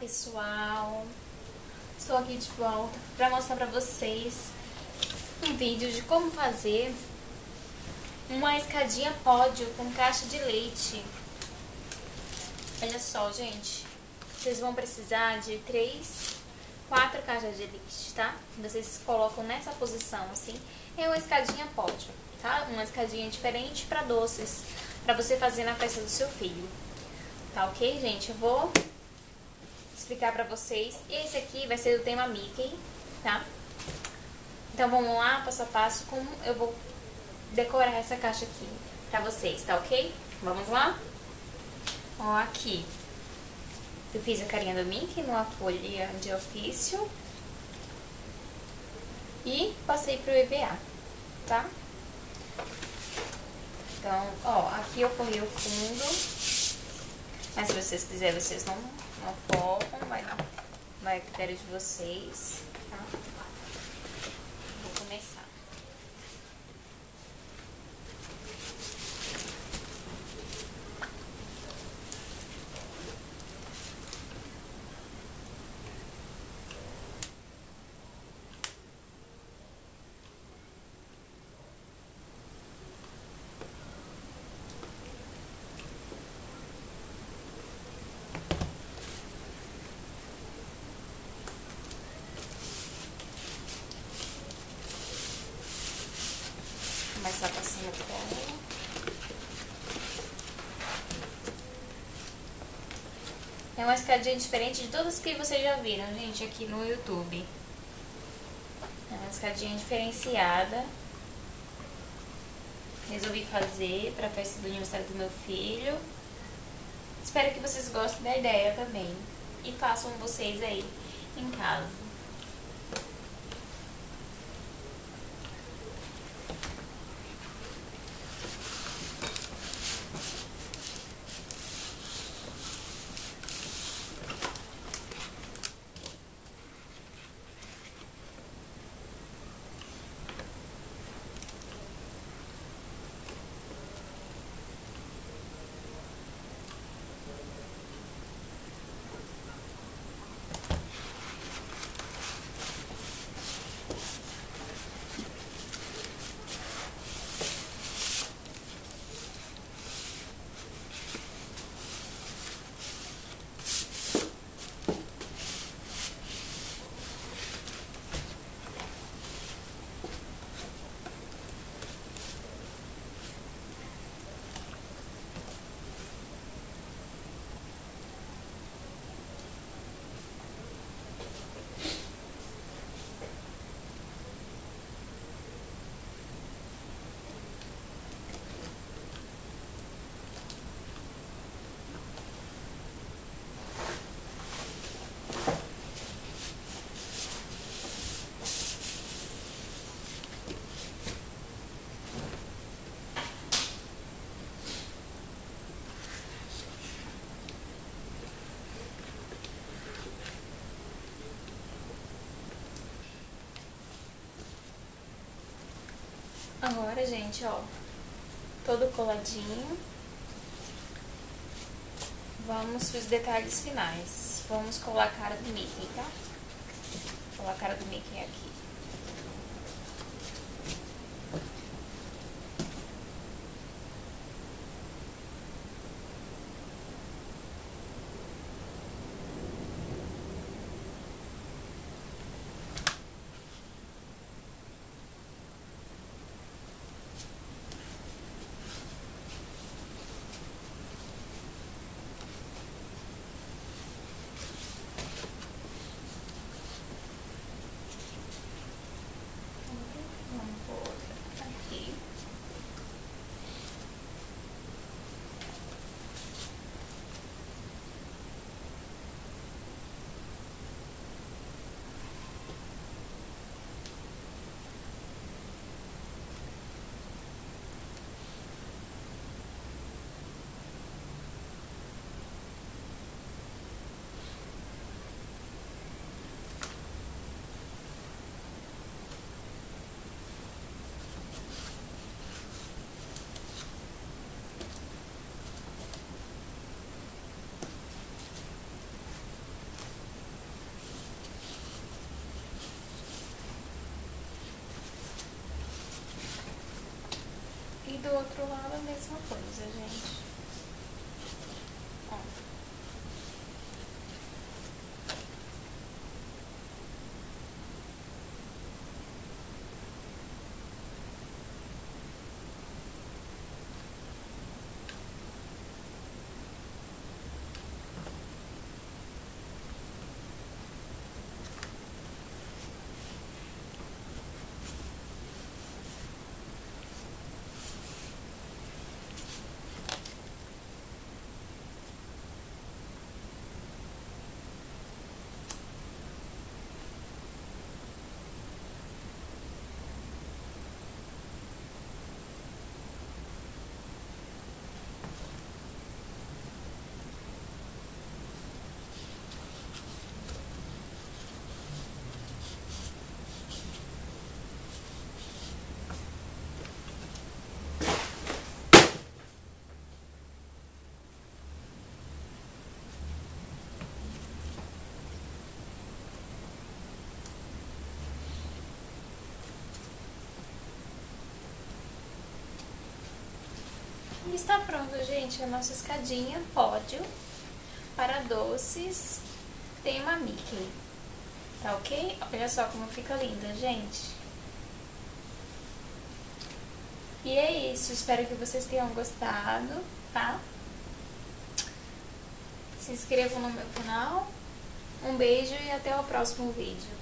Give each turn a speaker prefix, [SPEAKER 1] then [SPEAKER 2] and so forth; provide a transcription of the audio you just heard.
[SPEAKER 1] pessoal, estou aqui de volta para mostrar para vocês um vídeo de como fazer uma escadinha pódio com caixa de leite. Olha só, gente, vocês vão precisar de três, quatro caixas de leite, tá? Vocês colocam nessa posição assim, é uma escadinha pódio, tá? Uma escadinha diferente para doces, para você fazer na festa do seu filho. Tá ok, gente? Eu vou explicar pra vocês. Esse aqui vai ser o tema Mickey, tá? Então vamos lá, passo a passo, como eu vou decorar essa caixa aqui pra vocês, tá ok? Vamos lá? Ó, aqui. Eu fiz a carinha do Mickey numa folha de ofício. E passei pro EVA, tá? Então, ó, aqui eu forrei o fundo mas se vocês quiserem, vocês não, não focam, vai, vai critério de vocês, tá? Vou começar. Começar passando cola. É uma escadinha diferente de todas que vocês já viram, gente, aqui no YouTube. É uma escadinha diferenciada. Resolvi fazer para a festa do aniversário do meu filho. Espero que vocês gostem da ideia também. E façam vocês aí em casa. Agora, gente, ó, todo coladinho. Vamos pros detalhes finais. Vamos colar a cara do Mickey, tá? Colar a cara do Mickey aqui. Do outro lado a mesma coisa, gente. Ó. E está pronto, gente, a nossa escadinha pódio para doces tema Mickey. Tá ok? Olha só como fica linda, gente. E é isso, espero que vocês tenham gostado, tá? Se inscrevam no meu canal. Um beijo e até o próximo vídeo.